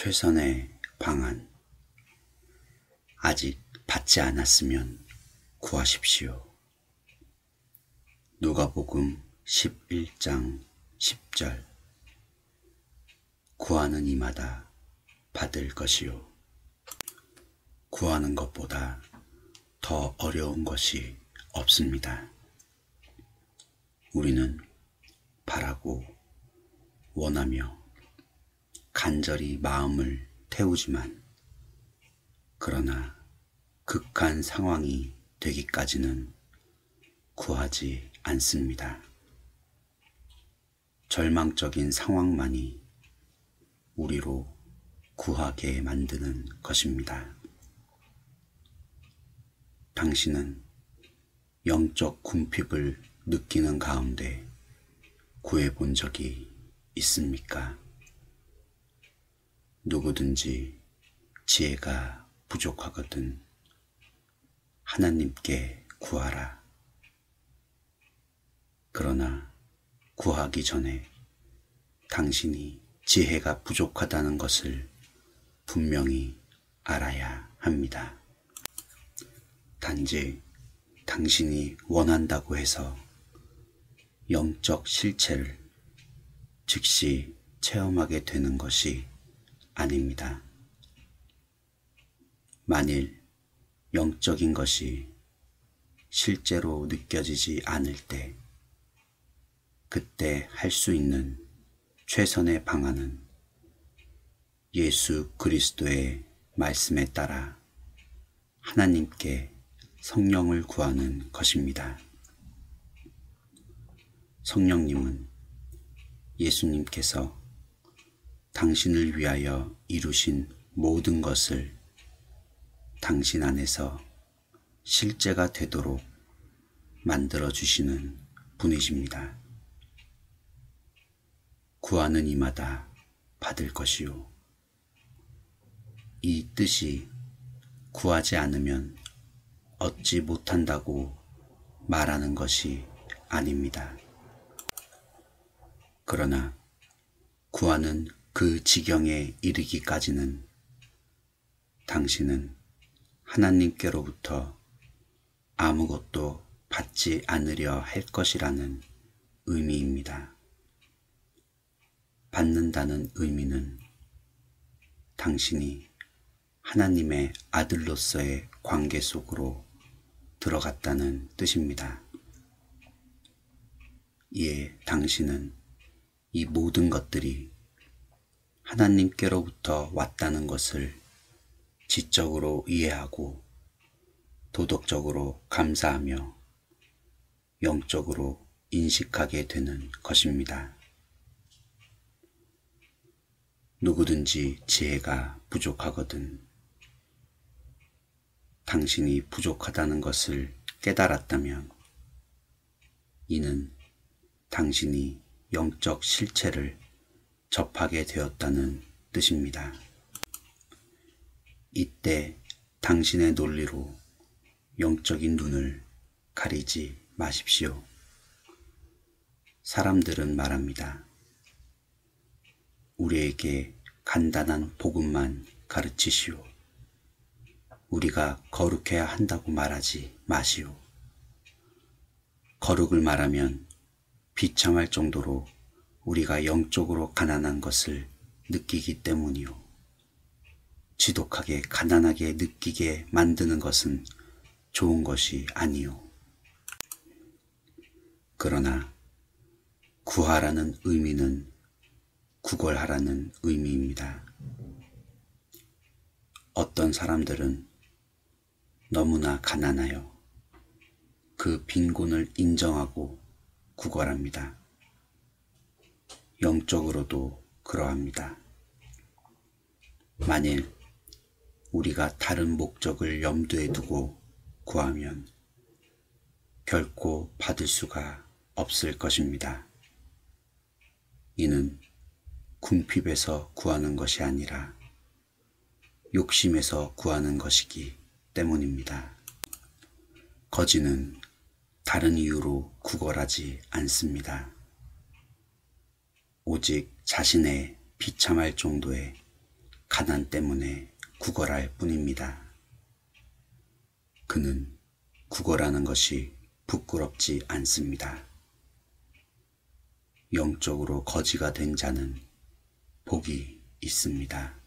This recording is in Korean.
최선의 방안. 아직 받지 않았으면 구하십시오. 누가복음 11장 10절 구하는 이마다 받을 것이요. 구하는 것보다 더 어려운 것이 없습니다. 우리는 바라고 원하며 간절히 마음을 태우지만 그러나 극한 상황이 되기까지는 구하지 않습니다. 절망적인 상황만이 우리로 구하게 만드는 것입니다. 당신은 영적 궁핍을 느끼는 가운데 구해본 적이 있습니까? 누구든지 지혜가 부족하거든 하나님께 구하라. 그러나 구하기 전에 당신이 지혜가 부족하다는 것을 분명히 알아야 합니다. 단지 당신이 원한다고 해서 영적 실체를 즉시 체험하게 되는 것이 아닙니다. 만일 영적인 것이 실제로 느껴지지 않을 때, 그때 할 수 있는 최선의 방안은 예수 그리스도의 말씀에 따라 하나님께 성령을 구하는 것입니다. 성령님은 예수님께서 당신을 위하여 이루신 모든 것을 당신 안에서 실제가 되도록 만들어 주시는 분이십니다. 구하는 이마다 받을 것이요. 이 뜻이 구하지 않으면 얻지 못한다고 말하는 것이 아닙니다. 그러나 구하는 그 지경에 이르기까지는 당신은 하나님께로부터 아무것도 받지 않으려 할 것이라는 의미입니다. 받는다는 의미는 당신이 하나님의 아들로서의 관계 속으로 들어갔다는 뜻입니다. 이에 당신은 이 모든 것들이 하나님께로부터 왔다는 것을 지적으로 이해하고 도덕적으로 감사하며 영적으로 인식하게 되는 것입니다. 누구든지 지혜가 부족하거든 당신이 부족하다는 것을 깨달았다면 이는 당신이 영적 실체를 접하게 되었다는 뜻입니다. 이때 당신의 논리로 영적인 눈을 가리지 마십시오. 사람들은 말합니다. 우리에게 간단한 복음만 가르치시오. 우리가 거룩해야 한다고 말하지 마시오. 거룩을 말하면 비참할 정도로 우리가 영적으로 가난한 것을 느끼기 때문이요. 지독하게 가난하게 느끼게 만드는 것은 좋은 것이 아니요. 그러나 구하라는 의미는 구걸하라는 의미입니다. 어떤 사람들은 너무나 가난하여 그 빈곤을 인정하고 구걸합니다. 영적으로도 그러합니다. 만일 우리가 다른 목적을 염두에 두고 구하면 결코 받을 수가 없을 것입니다. 이는 궁핍에서 구하는 것이 아니라 욕심에서 구하는 것이기 때문입니다. 거지는 다른 이유로 구걸하지 않습니다. 오직 자신의 비참할 정도의 가난 때문에 구걸할 뿐입니다. 그는 구걸하는 것이 부끄럽지 않습니다. 영적으로 거지가 된 자는 복이 있습니다.